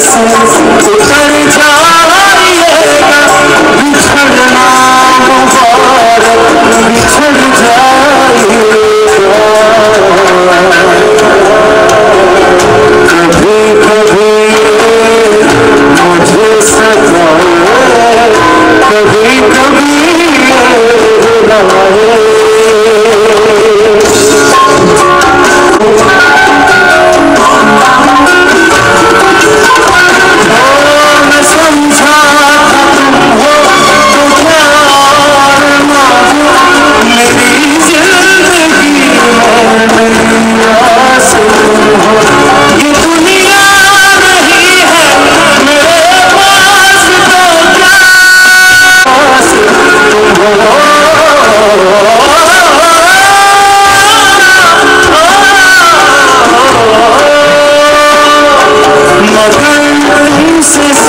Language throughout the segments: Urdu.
سے اتر جائے گا بچھڑنا مبارک جائے کبھی کبھی مجھے ستائے کبھی کبھی یہ بلائے سے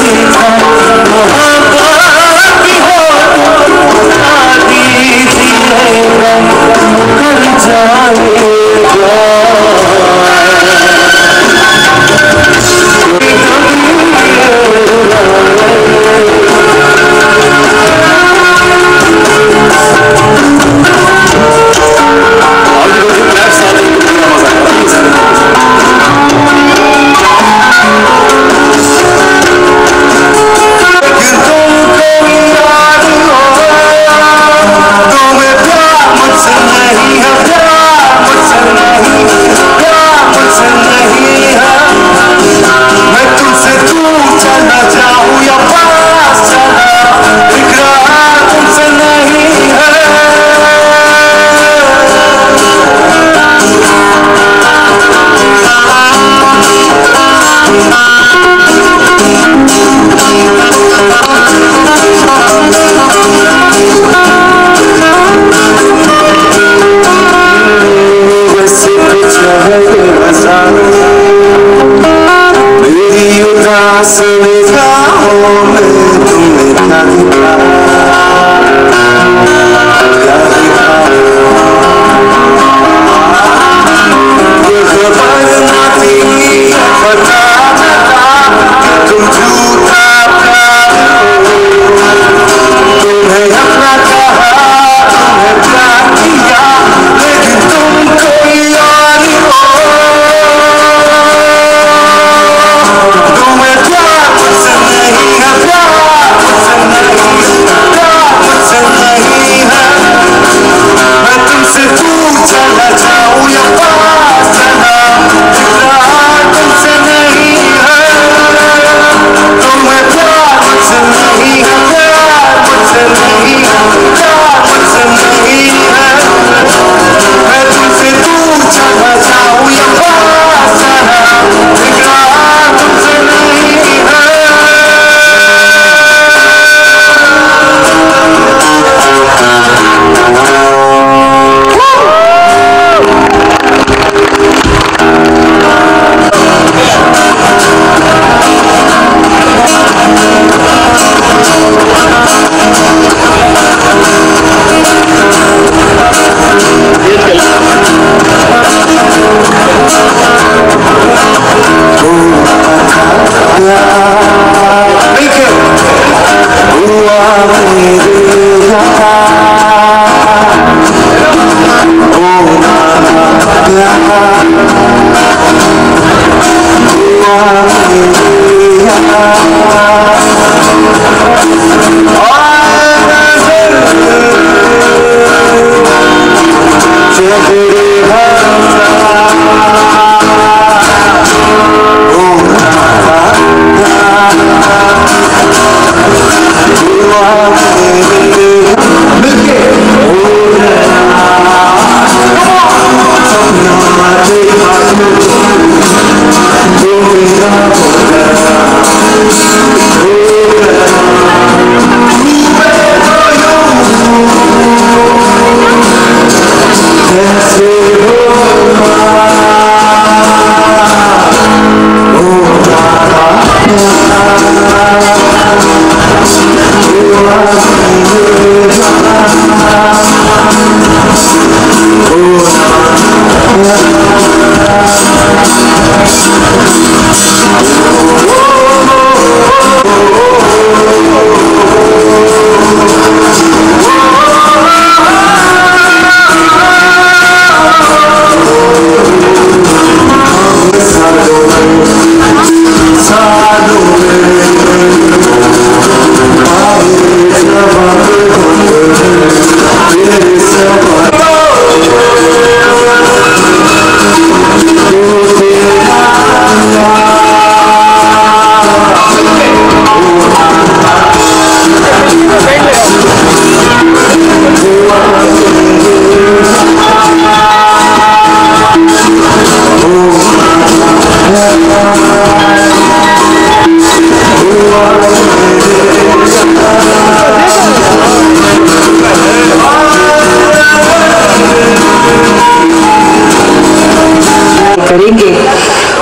کریں گے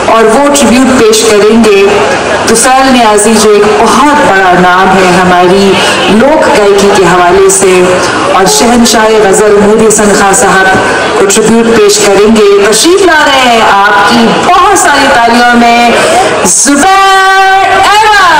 اور وہ ٹریبیوٹ پیش کریں گے تسال نیازی جو ایک بہت بڑا نام ہے ہماری لوک گائکی کے حوالے سے اور شہنشاہ غزل مور حسن خان صاحب کو ٹریبیوٹ پیش کریں گے۔ تشریف لا رہے ہیں آپ کی بہت ساری تعلیوں میں۔ زبیر ایور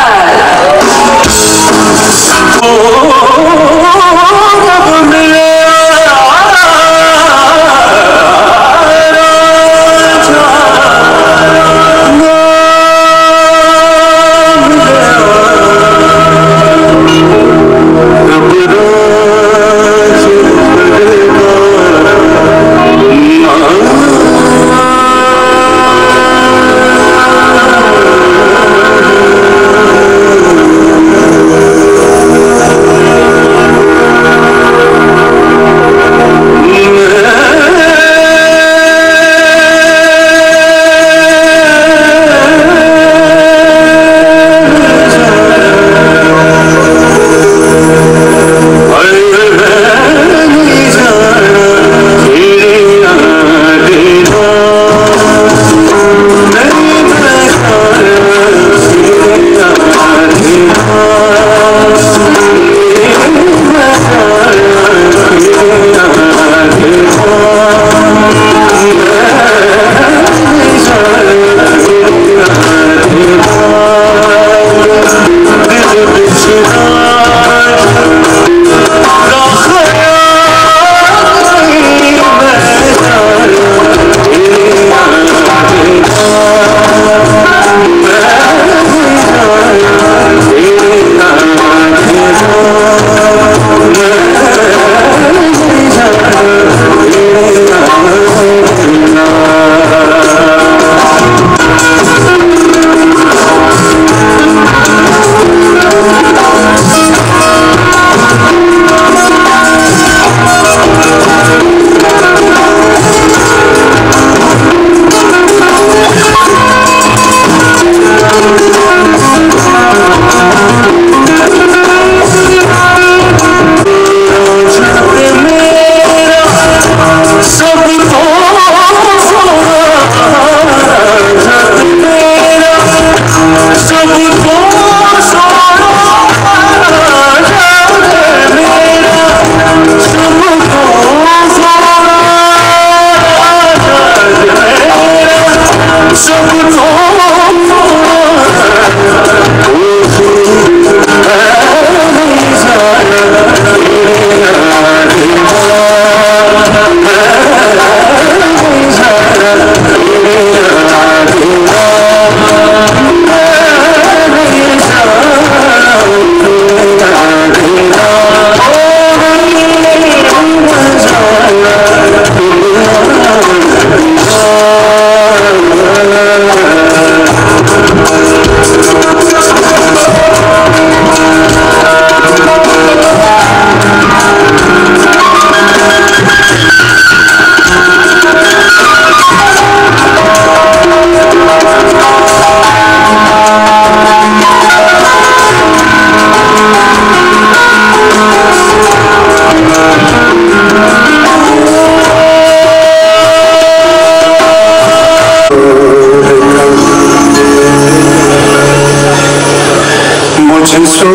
手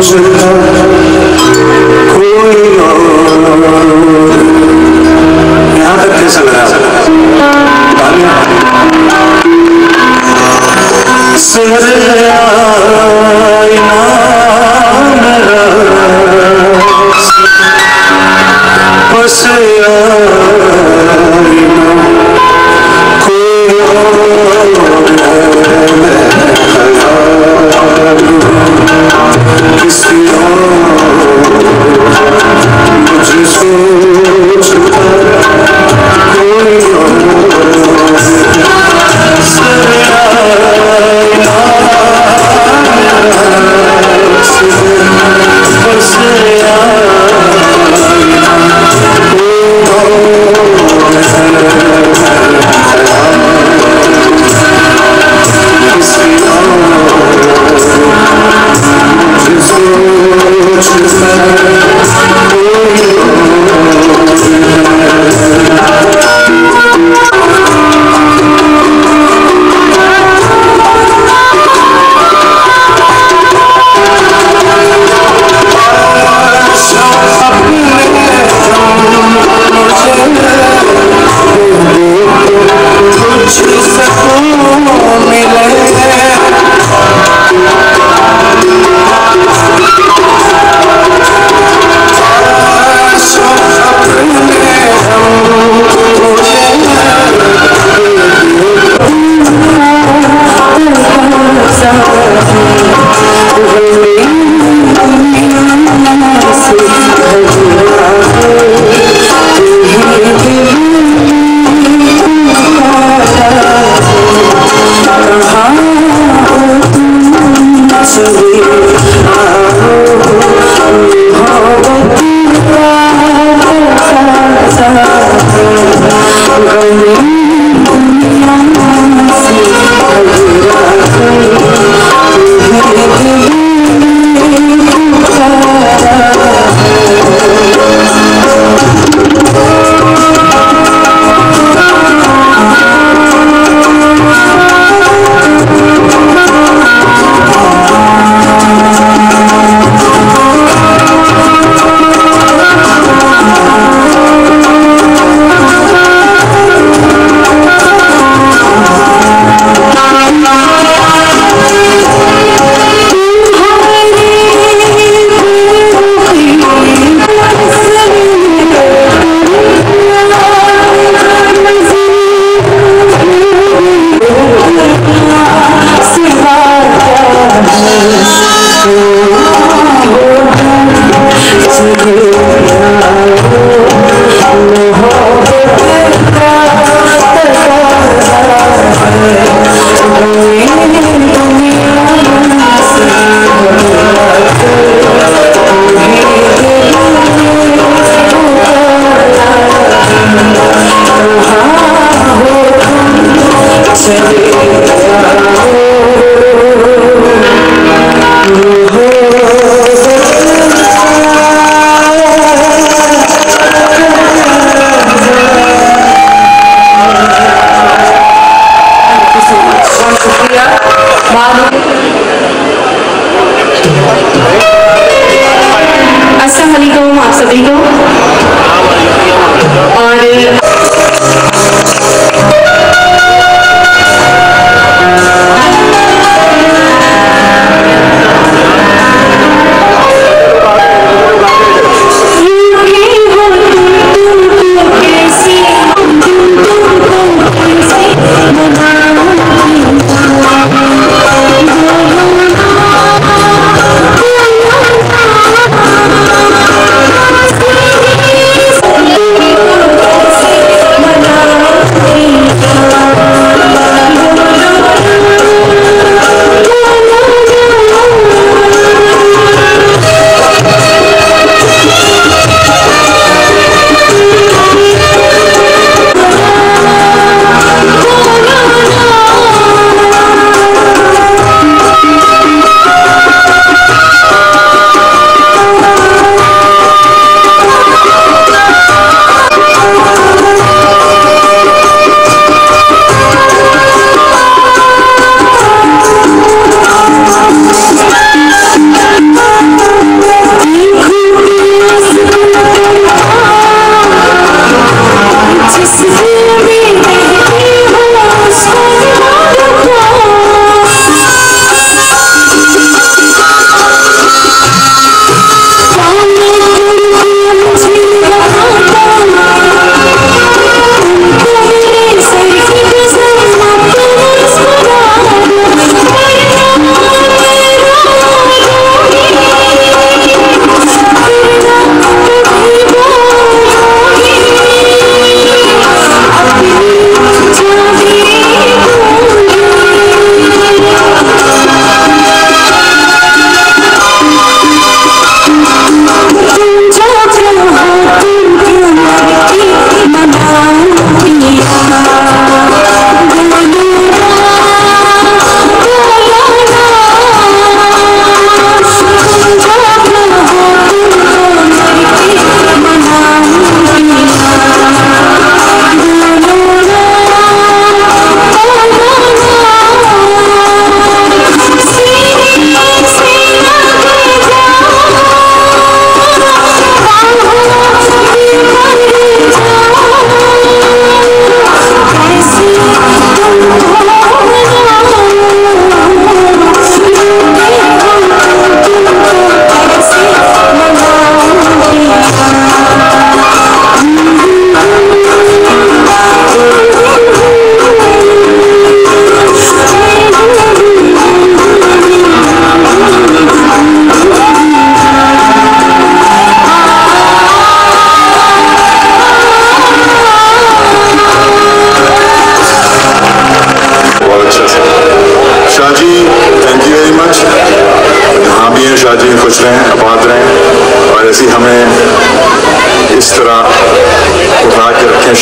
指着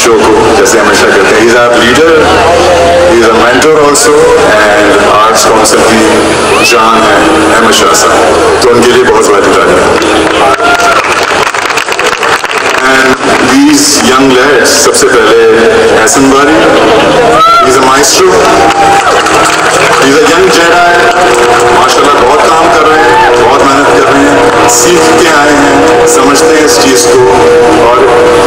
شو کو جیسے ہمیشہ کہتے ہیں as our leader as a mentor also and arts council کی جان ہے احمد شاہ صاحب تو ان کے لیے بہت بڑا تعلیم اینڈ دیز ینگ لیڈس سب سے پہلے احسن باری از اے مائسٹرو از اے ینگ جیڈا ہے۔ ماشاء اللہ بہت کام کر رہے ہیں، بہت محنت کر رہے ہیں۔ سیکھ کے آئے ہیں، سمجھتے ہیں اس چیز کو۔ اور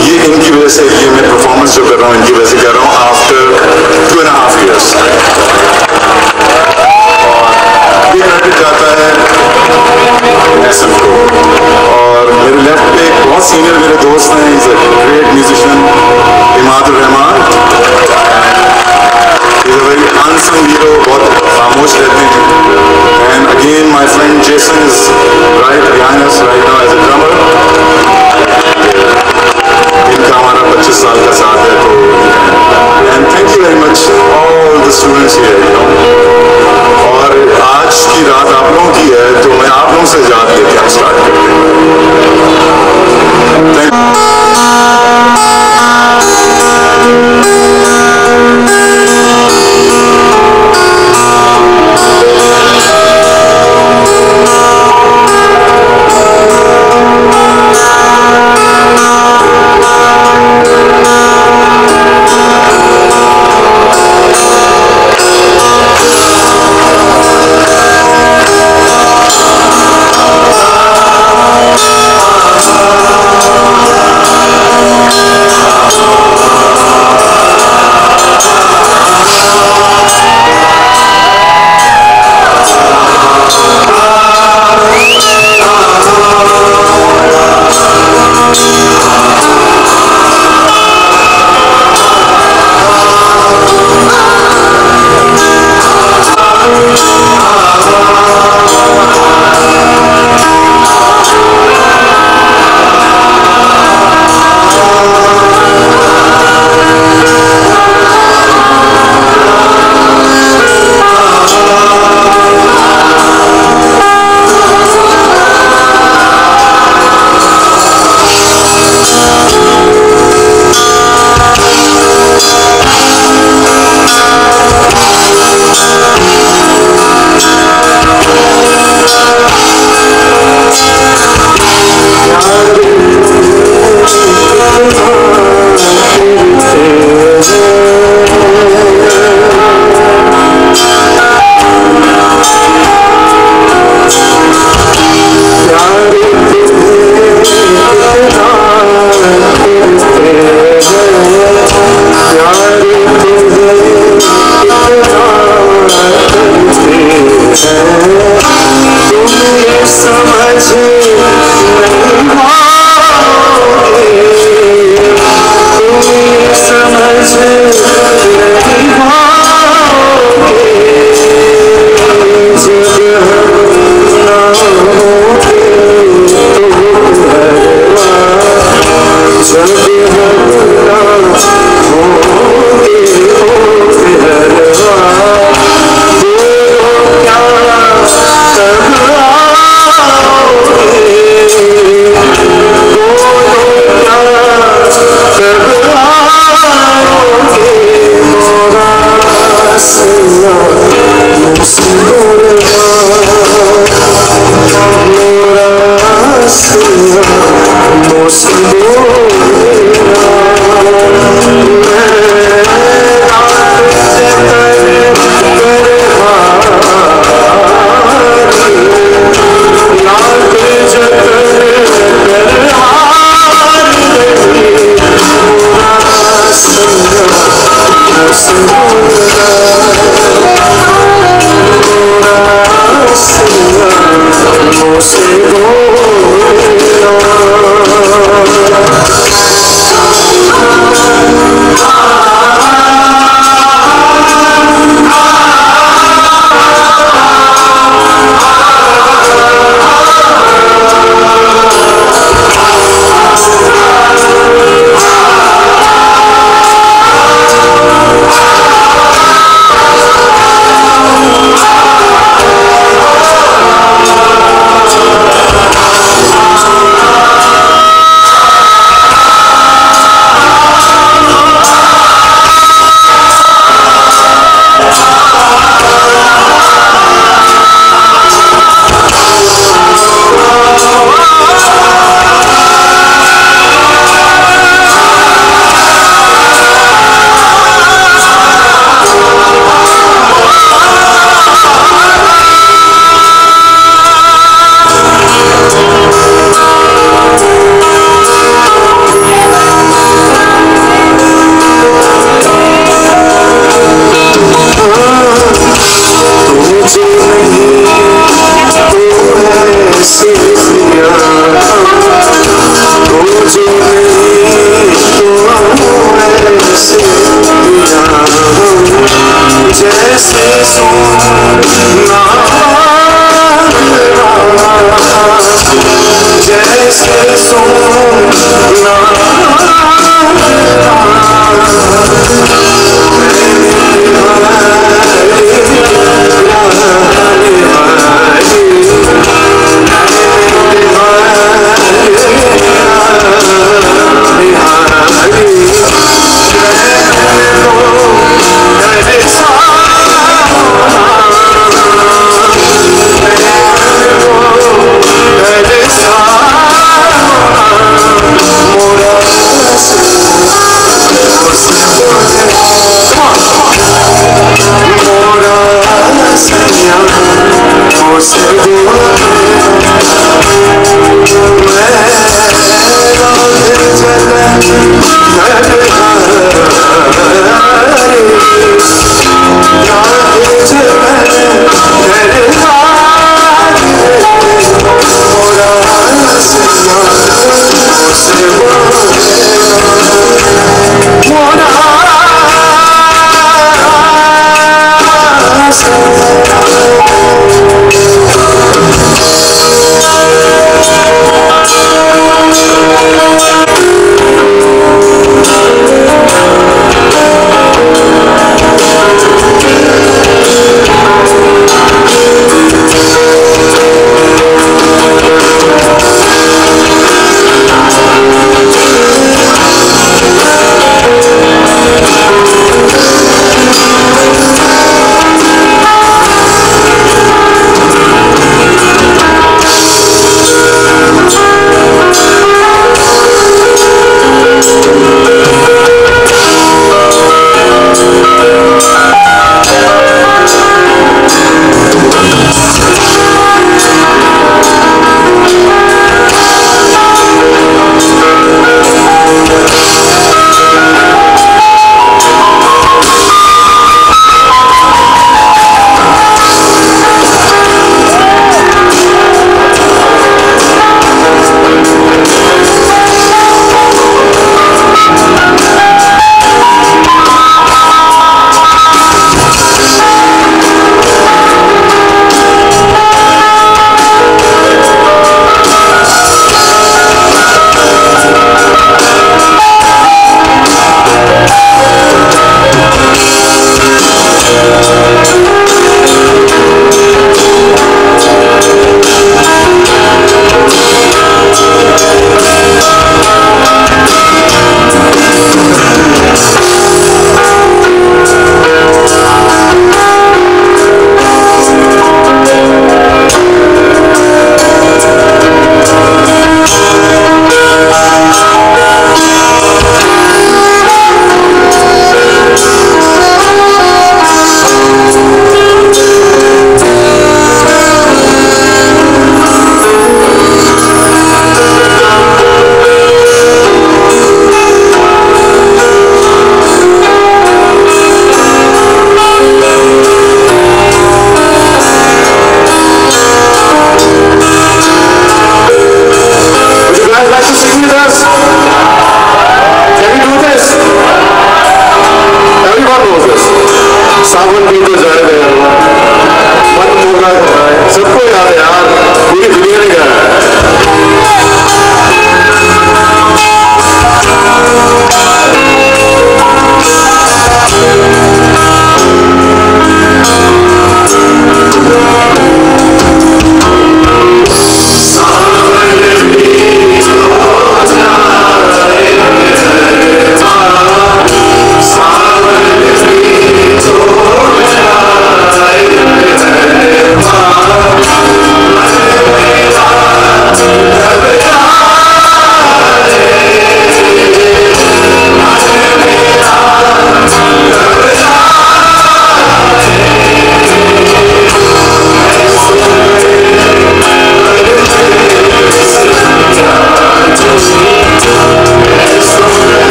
یہ ان کی وجہ سے یہ میں پرفارمنس جو کر رہا ہوں، ان کی وجہ سے کر رہا ہوں after two and half years یہ کریڈٹ جاتا ہے ایسن کو اور میرے لیفٹ پہ ایک بہت سینئر میرے دوست ہیں is a great musician Imad ur-Rahman. Is a very unsung hero بہت خاموش رہتے ہیں۔ And again my friend Jason is right behind us right now as a drummer ان کا ہمارا پچیس سال کا ساتھ ہے تو and thank you very much all the students here اور آج کی رات آپ لوگوں کی ہے تو میں آپ لوگوں سے یاد لے کے ہم اسٹارٹ کرتے ہیں. seu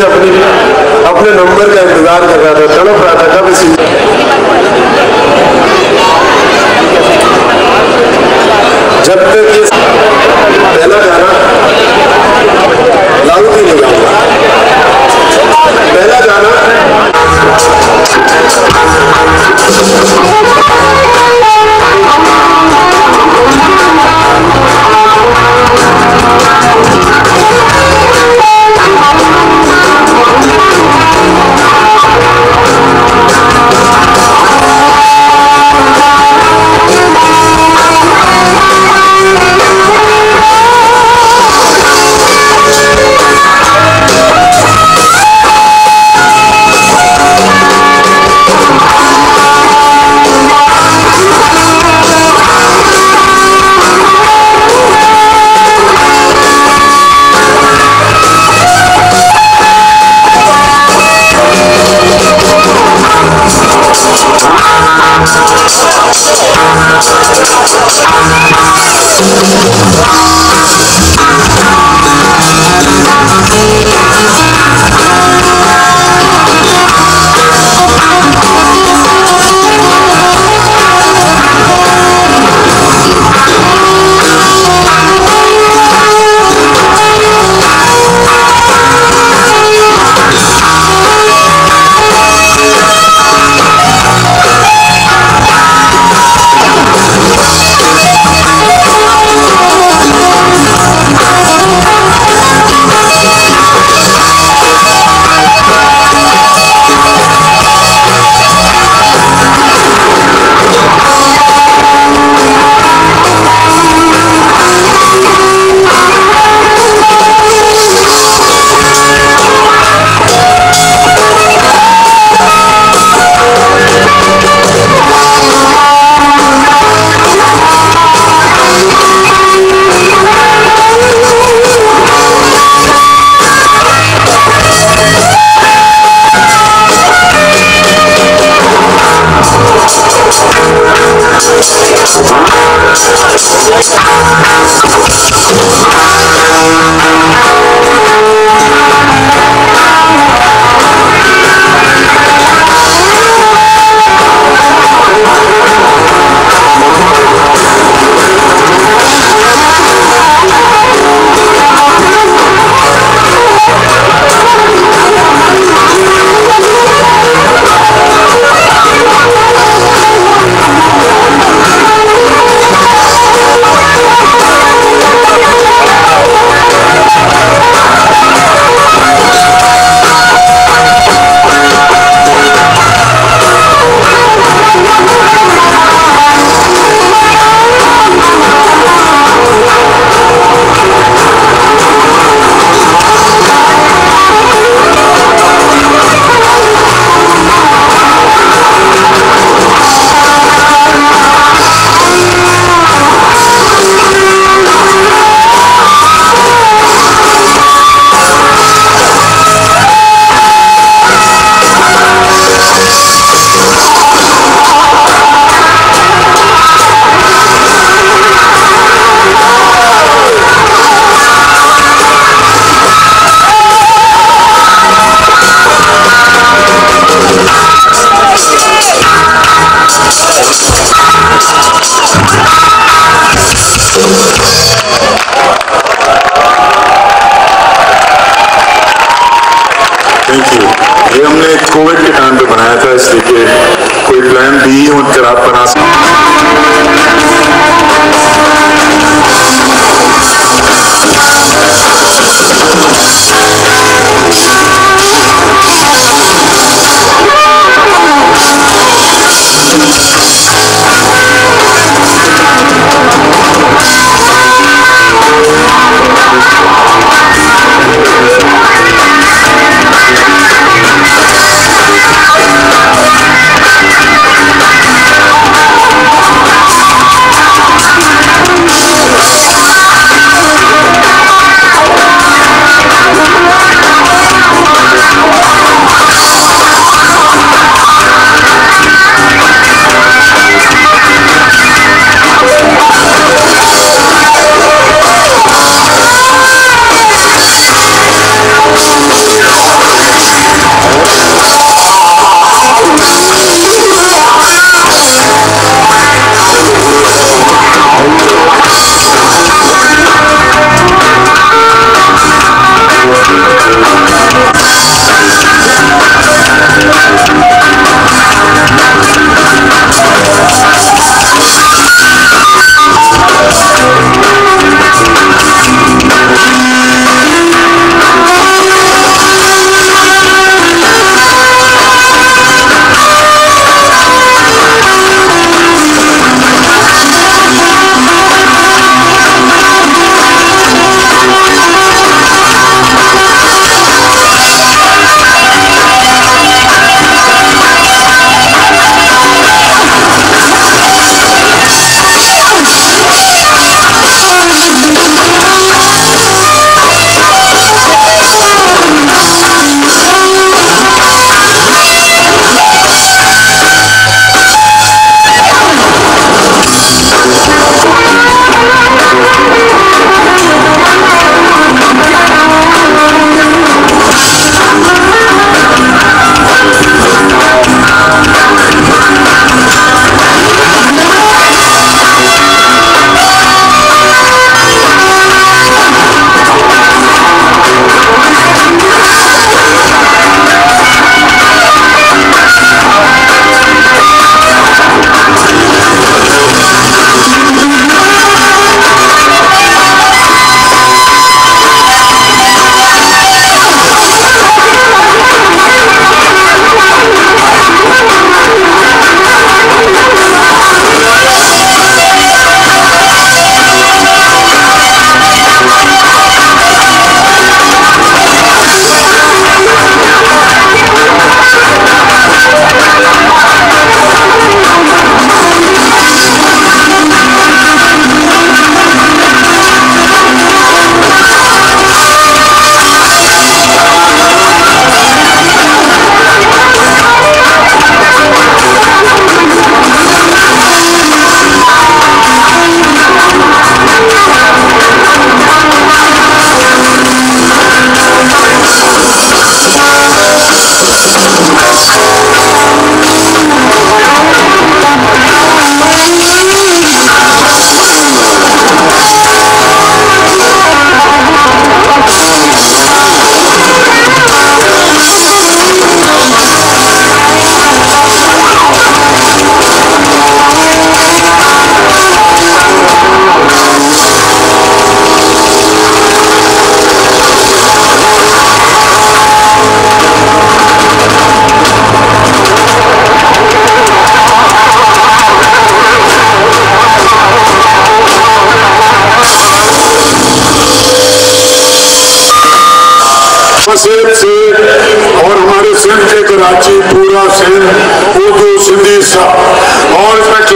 سے اپنی اپنے نمبر کا انتظار کر رہا تھا۔ تڑپ رہا تھا کب اسی جب تک یہ پہلا گانا لالو نہیں لگا پہلا گانا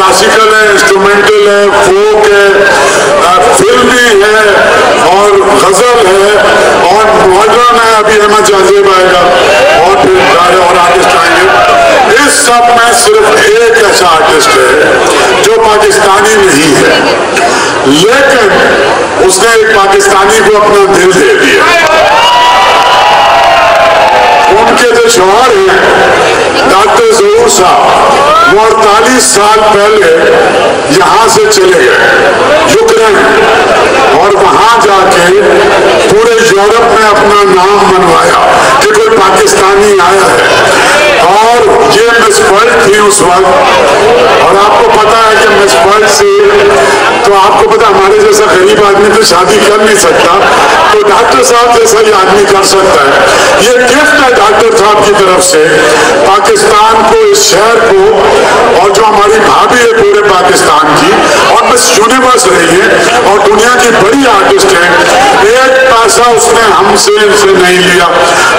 کلاسیکل ہے، انسٹرومینٹل ہے، فوک ہے فلمی ہے اور غزل ہے اور محرم ہے، ابھی احمد جہزیب آئے گا اور پھر گارے اور آرٹسٹ آئیں گے۔ اس سب میں صرف ایک ایسا آرٹسٹ ہے جو پاکستانی نہیں ہے۔ لیکن اس نے ایک پاکستانی کو اپنا دل دے دیا۔ ان کے جو شوہر ہیں ڈاکٹر ضرور صاحب، وہ اڑتالیس سال پہلے یہاں سے چلے گئے، یوکرین، اور وہاں جا کے پورے یورپ میں اپنا نام بنوایا کہ کوئی پاکستانی آیا ہے۔ اور یہ مس ورلڈ تھی اس وقت۔ اور آپ کو پتا ہے کہ مس ورلڈ سے، تو آپ کو پتا ہمارے جیسا غریب آدمی تو شادی کر نہیں سکتا، تو ڈاکٹر صاحب جیسا یہ آدمی کر سکتا ہے۔ یہ گفٹ ہے ڈاکٹر صاحب کی طرف سے۔ پاکستان کو، اس شہر کو اور جو ہماری بھابھی ہے پورے پاکستان کی، اور بس یونیورس رہی ہے اور دنیا کی بڑی آرٹسٹ ہے ایک پیسہ اس نے ہم سے، ان سے نہیں لیا۔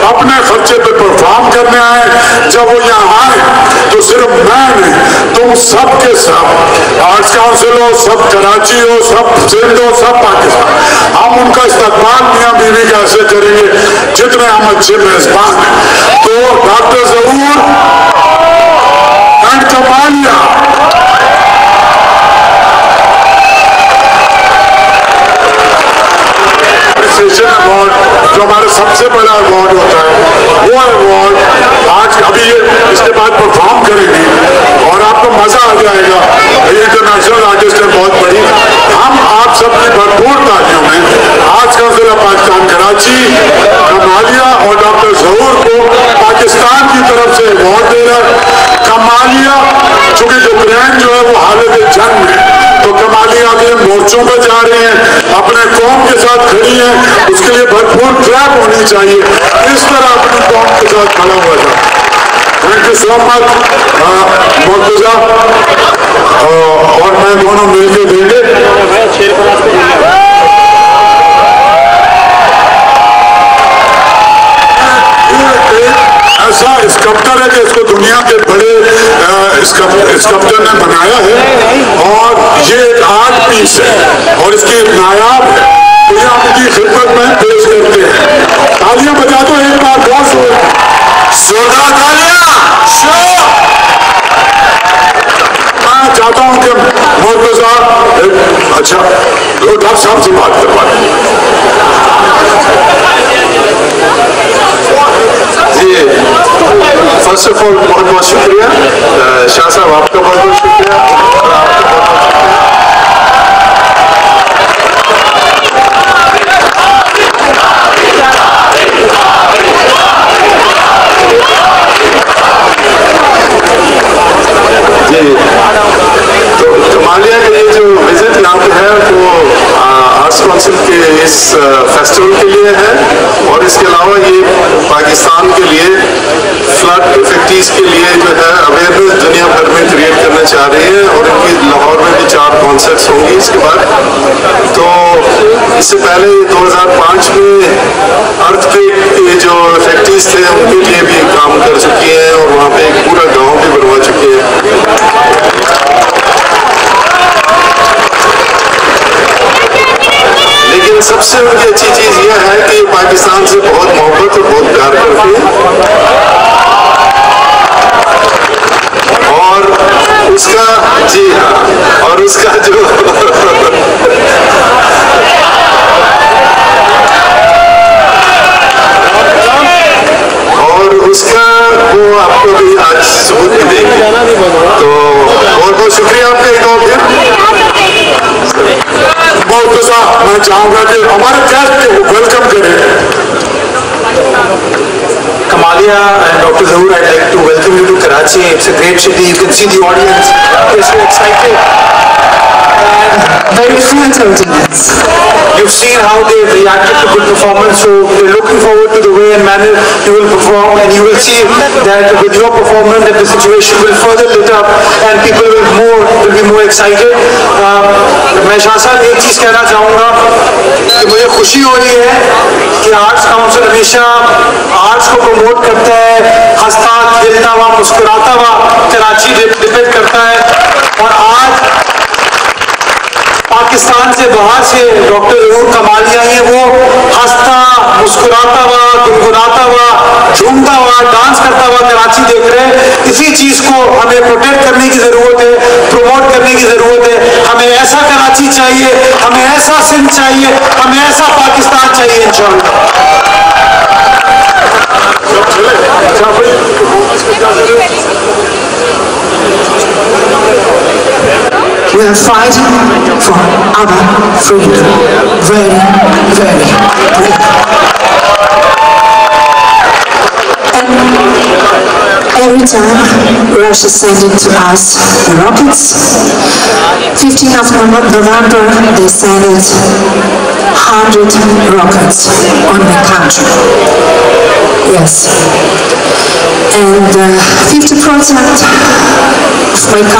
اپنے خرچے پہ پر پرفارم کرنے آئے۔ جب وہ یہاں آئے تو صرف میں نہیں تم سب کے ساتھ آرٹس کاؤنسل ہو سب کراچی ہو سب سندھ ہو سب پاکستان۔ ہم ان کا استقبال کیا بیوی کیسے کریں گے، جتنے ہم اچھے میزبان ہیں۔ تو ڈاکٹر ضرور۔ کمانیہ ایسوسیشن ایوارڈ جو ہمارا سب سے بڑا ایوارڈ ہوتا ہے، وہ ایوارڈ آج ابھی یہ اس کے بعد پرفارم کریں گی اور آپ کو مزہ آ جائے گا۔ یہ انٹرنیشنل آرٹسٹ ہے بہت بڑی۔ ہم آپ سب کی بھرپور تاریخوں میں آج کا ضلع پاکستان، کراچی کمالیہ اور ڈاکٹر ظہور کو پاکستان کی طرف سے ایوارڈ دے رہا ہے۔ کمالیہ، چونکہ یوکرین جو ہے وہ حالت جنگ میں تو کمالیہ کے مورچوں پہ جا رہے ہیں، اپنے قوم کے ساتھ کھڑی ہیں۔ اس کے لیے بھرپور ٹریپ ہونی چاہیے۔ اس طرح اپنی قوم کے ساتھ کھڑا ہوا تھا تھینک یو سو مچ اور میں دونوں مل کے دیں گے۔ ایسا اسکپٹر ہے کہ اس کو دنیا کے بڑے اسکپٹر نے بنایا ہے۔ اور یہ ایک آرٹ پیس ہے۔ اور اس کی نایاب ہے کی خدمت میں پیش ایک بار بہت زور زوردار تالیاں میں صاحب سے بات کروا جی فرسٹ آف آل بہت بہت شکریہ شاہ صاحب آپ کا بہت بہت شکریہ چاہیے تو مان لیا کہ جو وزٹ یہاں پہ ہے آرٹس کونسل کے اس فیسٹیول کے لیے ہے اور اس کے علاوہ یہ پاکستان کے لیے فلڈ افیکٹیز کے لیے جو ہے اویئرنیس دنیا بھر میں کریٹ کرنا چاہ رہے ہیں اور ان کی لاہور میں بھی چار کانسرٹس ہوں گی اس کے بعد۔ تو اس سے پہلے دو ہزار پانچ میں ارتھ کے جو افیکٹیز تھے ان کے لیے بھی کام کر چکی ہیں اور وہاں پہ ایک پورا گاؤں بھی بنوا چکے ہیں۔ لیکن سب سے ان کی اچھی چیز یہ ہے کہ یہ پاکستان سے بہت محبت اور بہت پیار کرتی ہے۔ اور اس کا جی ہاں اور اس کا جو اور اس کا وہ آپ کو بھی آج سبوت بھی دیں گے تو بہت بہت شکریہ آپ کا ایک اور دن۔ میں چاہوں گا کہ ہمارے گیسٹ کو ویلکم کریں Kamalia and Dr. Zahur, I'd like to welcome you to Karachi. It's a great city. You can see the audience is so excited. Very filled audience. You've seen how they've reacted to good performance, so we're looking forward to the way and manner you will perform and you will see that with your performance that the situation will further lit up and people will more will be more excited. میں شاہ صاحب ایک چیز کہنا چاہوں گا کہ مجھے خوشی ہو رہی ہے کہ آرٹس کاؤنسل ہمیشہ آرٹس کو پروموٹ کرتا ہے ہنستا کھیلتا ہوا مسکراتا ہوا کراچی ڈپینڈ کرتا ہے اور آج پاکستان سے باہر سے ڈاکٹر ضرور کمالی ہیں، وہ ہنستا، مسکراتا ہوا، گنگناتا ہوا، جھومتا ہوا، ڈانس کرتا ہوا کراچی دیکھ رہے ہیں۔ اسی چیز کو ہمیں پروٹیکٹ کرنے کی ضرورت ہے پروموٹ کرنے کی ضرورت ہے۔ ہمیں ایسا کراچی چاہیے، ہمیں ایسا سندھ چاہیے، ہمیں ایسا پاکستان چاہیے، انشاءاللہ۔ اچھا، We are fighting for our freedom. Very, very. And every time Russia sending to us the rockets, 15th of Nov- November they sent it 100 rockets on the country. Yes. And uh, 50% of my country